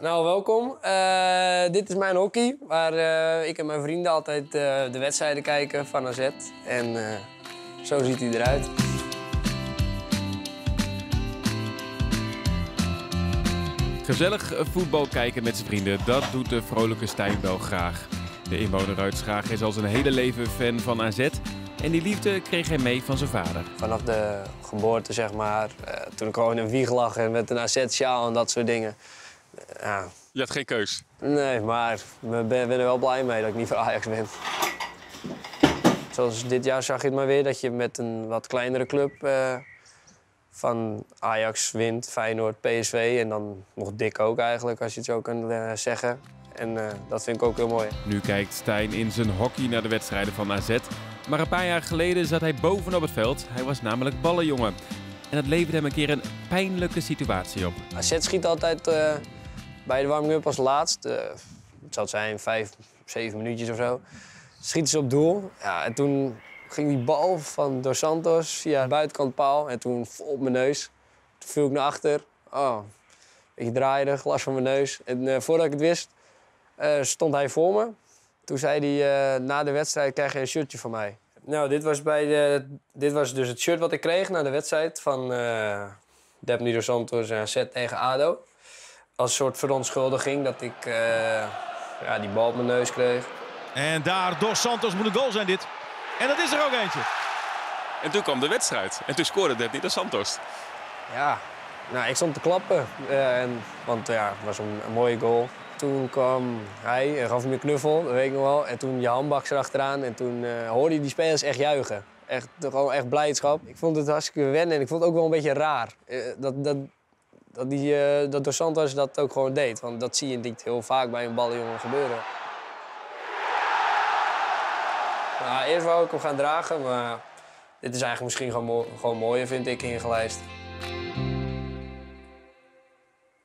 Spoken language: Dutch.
Nou, welkom. Eh, dit is mijn hockey, waar eh, ik en mijn vrienden altijd eh, de wedstrijden kijken van AZ. En zo ziet hij eruit. Gezellig voetbal kijken met zijn vrienden, dat doet de vrolijke Stijn wel graag. De inwoner uit Schaag is al zijn hele leven fan van AZ. En die liefde kreeg hij mee van zijn vader. Vanaf de geboorte, zeg maar. toen ik gewoon in een wieg lag en met een AZ-sjaal en dat soort dingen. Ja, Je had geen keus. nee, maar ik ben, ben er wel blij mee dat ik niet voor Ajax ben. Zoals dit jaar zag je het maar weer, dat je met een wat kleinere club eh, van Ajax wint, Feyenoord, PSV en dan nog dik ook eigenlijk, als je het zo kunt eh, zeggen. En eh, dat vind ik ook heel mooi. Nu kijkt Stijn in zijn hockey naar de wedstrijden van AZ. Maar een paar jaar geleden zat hij bovenop het veld. Hij was namelijk ballenjongen. En dat leverde hem een keer een pijnlijke situatie op. AZ schiet altijd eh, bij de warming-up als laatst. eh, het zal zijn, vijf, zeven minuutjes of zo. Schieten ze op doel. Ja, en toen ging die bal van Dos Santos via de buitenkant paal. En toen op mijn neus. Toen viel ik naar achter. Oh, beetje draaide, glas van mijn neus. En eh, voordat ik het wist, eh, stond hij voor me. Toen zei hij, na de wedstrijd krijg je een shirtje van mij. Nou, dit was, bij de, dit was dus het shirt wat ik kreeg na de wedstrijd van Depni Dos Santos en AZ tegen ADO. Als soort verontschuldiging dat ik eh, ja, die bal op mijn neus kreeg. En daar Dos Santos moet een goal zijn dit. En dat is er ook eentje. En toen kwam de wedstrijd. En toen scoorde Depni de Santos. Ja, nou, ik stond te klappen. eh, en, want ja, het was een, een mooie goal. Toen kwam hij en gaf me een knuffel, dat weet ik nog wel. En toen je handbaks erachteraan. En toen eh, hoorde je die spelers echt juichen. Echt, gewoon echt blijdschap. Ik vond het hartstikke wennen en ik vond het ook wel een beetje raar. eh, dat, dat, dat, die, eh, dat Dos Santos dat ook gewoon deed. Want dat zie je niet heel vaak bij een ballenjongen gebeuren. Nou, eerst wou ik hem gaan dragen, maar dit is eigenlijk misschien gewoon, gewoon mooier, vind ik, ingelijst.